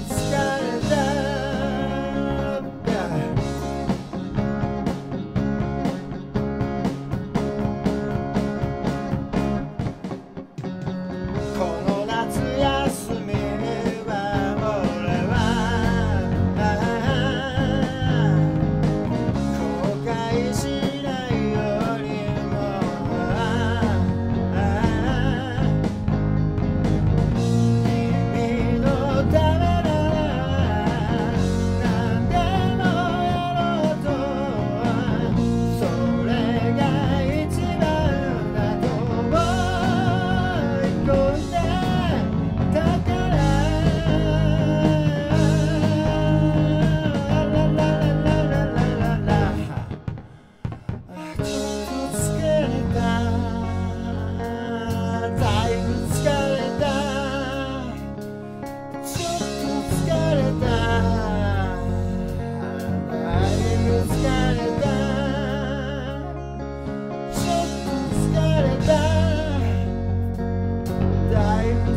sky.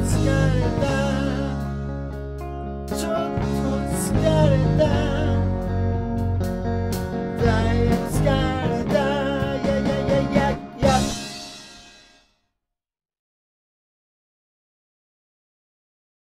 sky down.